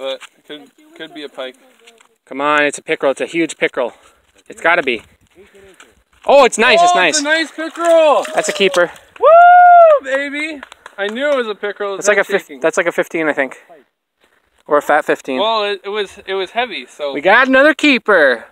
but it could could be a pike. Come on, it's a pickerel. It's a huge pickerel. It's got to be. Oh, it's nice. It's oh, nice. nice. a nice pickerel. That's a keeper. Woo, baby! I knew it was a pickerel. That's like a that's like a 15, I think, or a fat 15. Well, it, it was it was heavy, so We got another keeper.